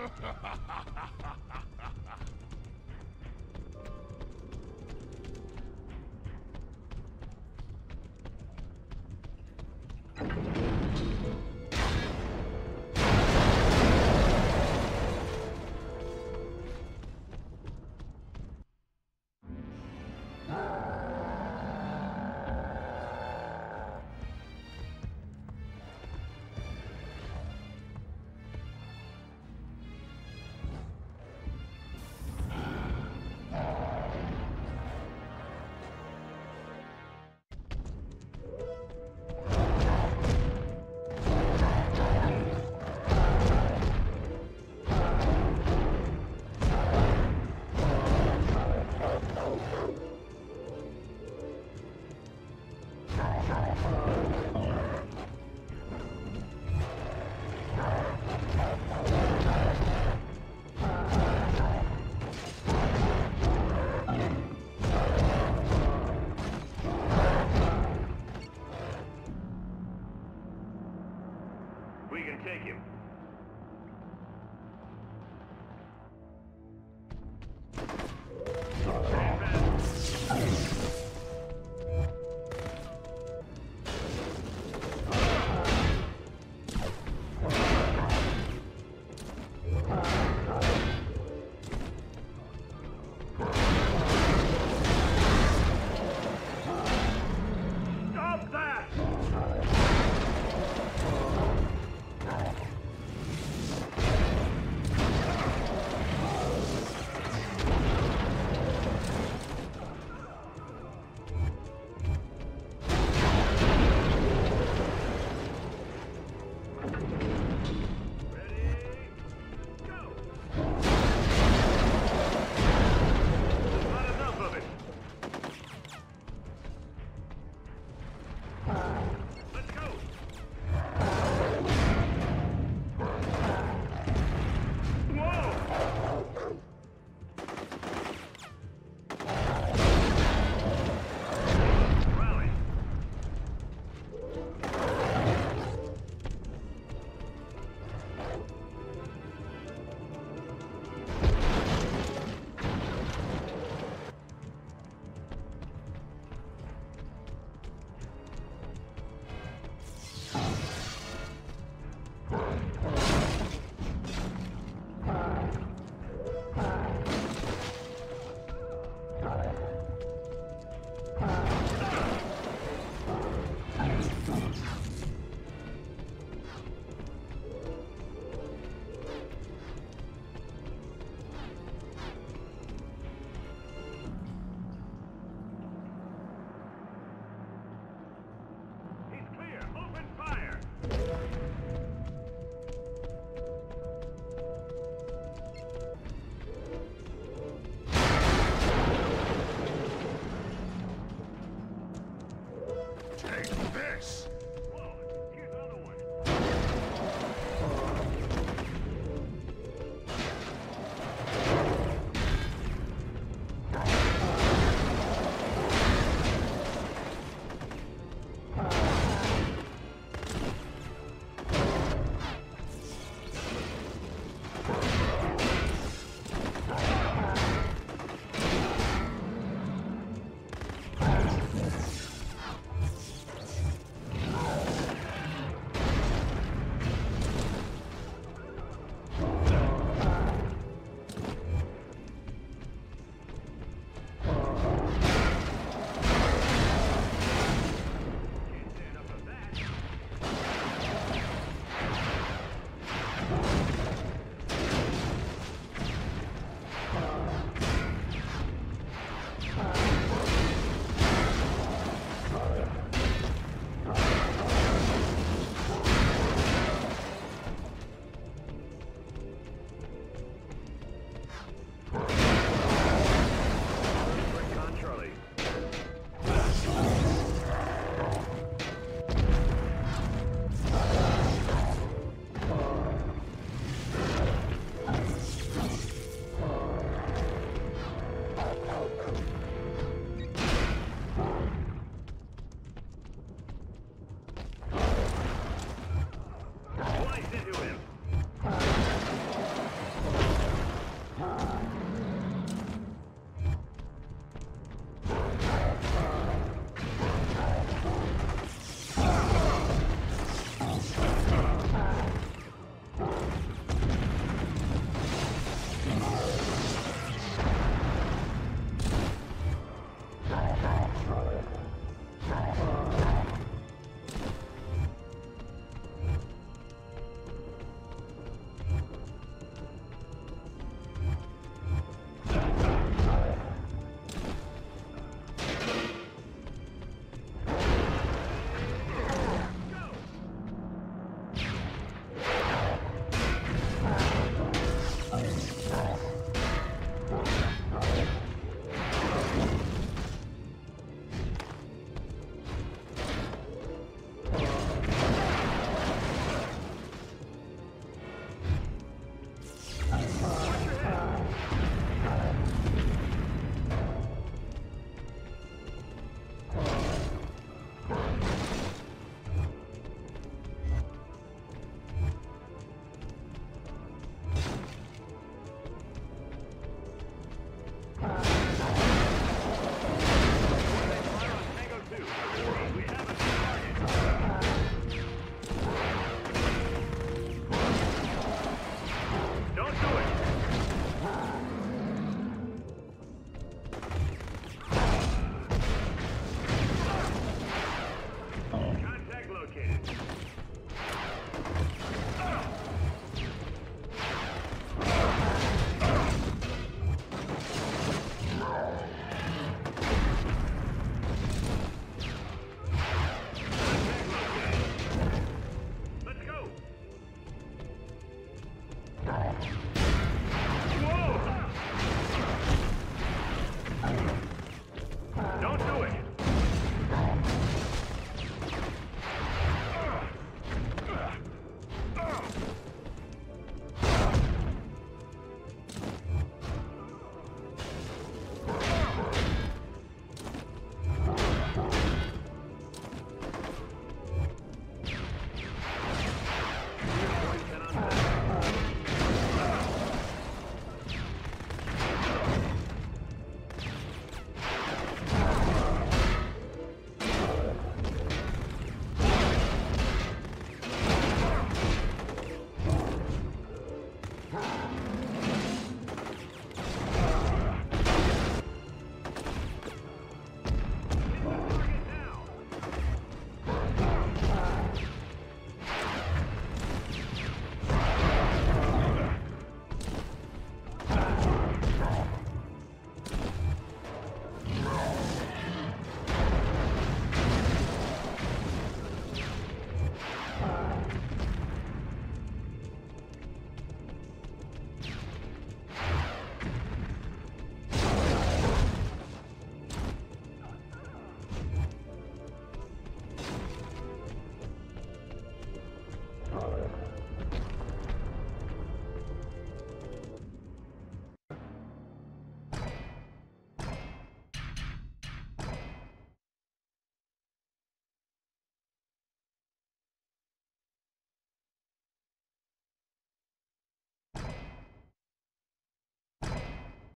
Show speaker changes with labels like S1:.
S1: Ha ha ha ha ha!